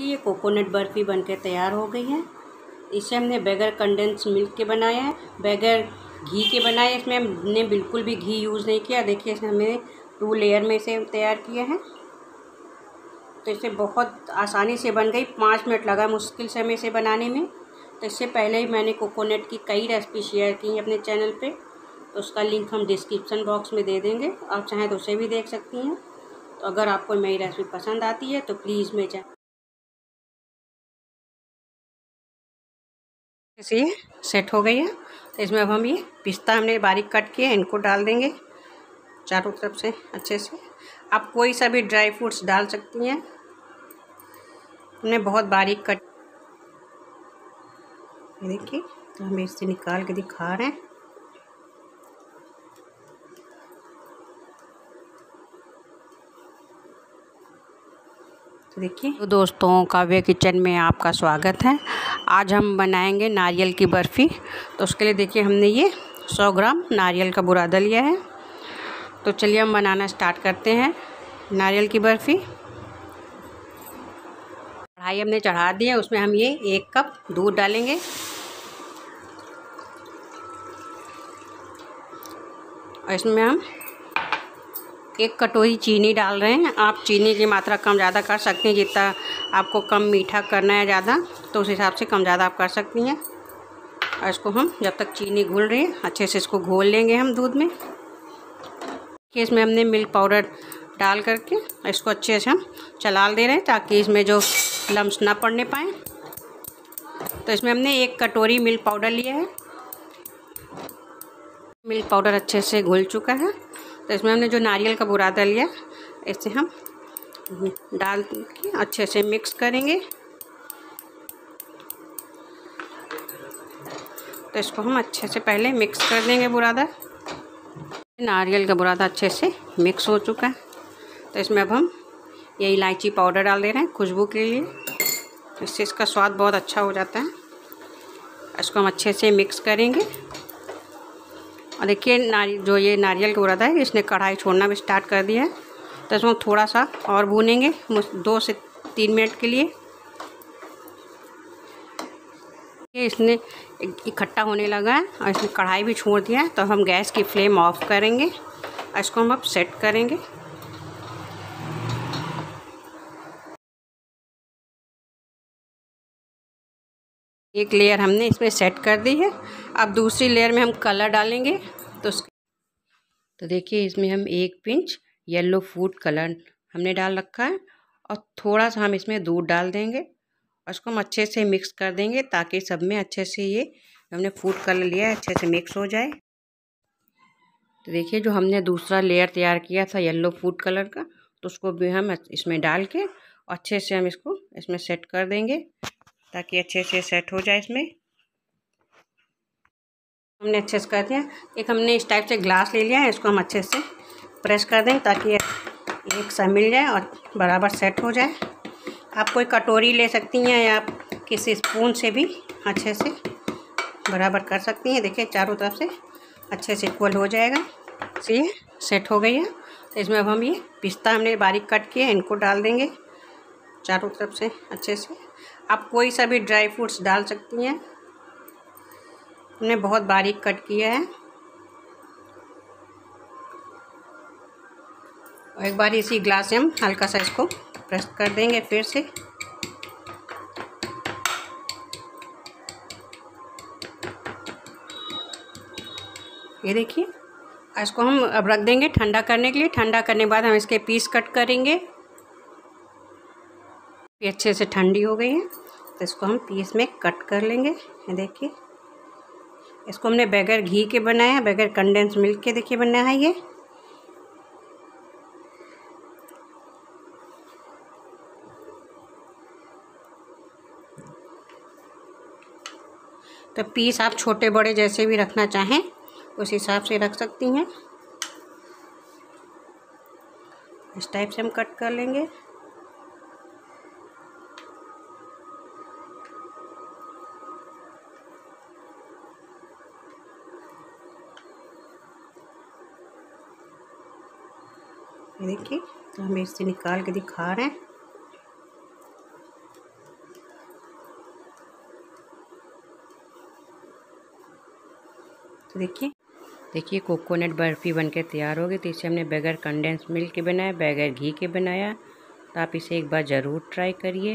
देखिए ये कोकोनट बर्फ़ी बनकर तैयार हो गई है। इसे हमने बगैर कंडेंस मिल्क के बनाया है, बगैर घी के बनाए इसमें हमने बिल्कुल भी घी यूज़ नहीं किया। देखिए, इसमें हमने टू लेयर में इसे तैयार किया है। तो इसे बहुत आसानी से बन गई। पाँच मिनट लगा मुश्किल से हमें इसे बनाने में। तो इससे पहले ही मैंने कोकोनट की कई रेसिपी शेयर की अपने चैनल पे। तो उसका लिंक हम डिस्क्रिप्शन बॉक्स में दे देंगे। आप चाहें तो उसे भी देख सकती हैं। तो अगर आपको मेरी रेसिपी पसंद आती है तो प्लीज़ मेरे इसे सेट हो गई है। तो इसमें अब हम ये पिस्ता हमने बारीक कट किए इनको डाल देंगे चारों तरफ़ से अच्छे से। आप कोई सा भी ड्राई फ्रूट्स डाल सकती हैं। हमने बहुत बारीक कट देखिए तो हम इसे निकाल के दिखा रहे हैं। देखिए। तो दोस्तों, काव्य किचन में आपका स्वागत है। आज हम बनाएँगे नारियल की बर्फ़ी। तो उसके लिए देखिए, हमने ये सौ ग्राम नारियल का बुरादा लिया है। तो चलिए हम बनाना स्टार्ट करते हैं नारियल की बर्फ़ी। कढ़ाई हमने चढ़ा दी है, उसमें हम ये एक कप दूध डालेंगे। और इसमें हम एक कटोरी चीनी डाल रहे हैं। आप चीनी की मात्रा कम ज़्यादा कर सकती हैं, जितना आपको कम मीठा करना है ज़्यादा तो उस हिसाब से कम ज़्यादा आप कर सकती हैं। और इसको हम जब तक चीनी घुल रही है, अच्छे से इसको घोल लेंगे हम दूध में। इसमें हमने मिल्क पाउडर डाल करके इसको अच्छे से हम चला दे रहे हैं, ताकि इसमें जो लम्स ना पड़ने पाए। तो इसमें हमने एक कटोरी मिल्क पाउडर लिया है। मिल्क पाउडर अच्छे से घुल चुका है। तो इसमें हमने जो नारियल का बुरादा लिया, इसे हम डाल के अच्छे से मिक्स करेंगे। तो इसको हम अच्छे से पहले मिक्स कर देंगे बुरादा नारियल का बुरादा अच्छे से मिक्स हो चुका है। तो इसमें अब हम ये इलायची पाउडर डाल दे रहे हैं खुशबू के लिए। इससे इसका स्वाद बहुत अच्छा हो जाता है। इसको हम अच्छे से मिक्स करेंगे। और देखिए, नारी, जो ये नारियल का रहा है, इसने कढ़ाई छोड़ना भी स्टार्ट कर दिया है। तो इसमें थोड़ा सा और भूनेंगे दो से तीन मिनट के लिए। ये इसने इकट्ठा होने लगा है और इसने कढ़ाई भी छोड़ दिया है। तो हम गैस की फ्लेम ऑफ़ करेंगे इसको हम अब सेट करेंगे। एक लेयर हमने इसमें सेट कर दी है। अब दूसरी लेयर में हम कलर डालेंगे तो तो देखिए, इसमें हम एक पिंच येलो फ़ूड कलर हमने डाल रखा है, और थोड़ा सा हम इसमें दूध डाल देंगे, और इसको हम अच्छे से मिक्स कर देंगे, ताकि सब में अच्छे से ये हमने फ़ूड कलर लिया है, अच्छे से मिक्स हो जाए। तो देखिए, जो हमने दूसरा लेयर तैयार किया था येलो फ़ूड कलर का तो उसको भी हम इसमें डाल के अच्छे से हम इसको इसमें सेट कर देंगे। ताकि अच्छे से सेट हो जाए इसमें। हमने अच्छे से कर दिया। एक हमने इस टाइप से ग्लास ले लिया है, इसको हम अच्छे से प्रेस कर दें ताकि एक सा मिल जाए और बराबर सेट हो जाए। आप कोई कटोरी ले सकती हैं या किसी स्पून से भी अच्छे से बराबर कर सकती हैं। देखिए, चारों तरफ़ से अच्छे से इक्वल हो जाएगा। तो ये सेट हो गई है। इसमें अब हम ये पिस्ता हमने बारीक कट किया इनको डाल देंगे। चारों तरफ़ से अच्छे से। आप कोई सा भी ड्राई फ्रूट्स डाल सकती हैं। हमने बहुत बारीक कट किया है। और एक बार इसी ग्लास से हम हल्का सा इसको प्रेस कर देंगे फिर से। ये देखिए, इसको हम अब रख देंगे ठंडा करने के लिए। ठंडा करने के बाद हम इसके पीस कट करेंगे। ये अच्छे से ठंडी हो गई है तो इसको हम पीस में कट कर लेंगे। ये देखिए, इसको हमने बगैर घी के बनाया, बगैर कंडेंस मिल्क के देखिए बनाया है ये। तो पीस आप छोटे बड़े जैसे भी रखना चाहें, उस हिसाब से रख सकती हैं। इस टाइप से हम कट कर लेंगे। देखिए, हम इसे निकाल के दिखा रहे हैं। तो देखिए। देखिए, कोकोनट बर्फ़ी बनके तैयार हो गई तो इसे हमने बगैर कंडेंस मिल्क के बनाया, बगैर घी के बनाया। तो आप इसे एक बार ज़रूर ट्राई करिए।